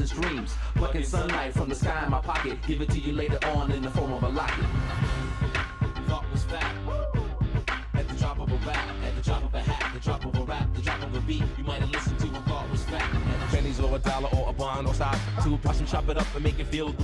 and streams. Plucking sunlight from the sky in my pocket. Give it to you later on in the form of a locket. Thought was fat. At the drop of a rap, at the drop of a hat, the drop of a rap, the drop of a beat. You might have listened to a thought was fat. Pennies or a dollar or a bond or stock. Two possum, chop it up and make it feel.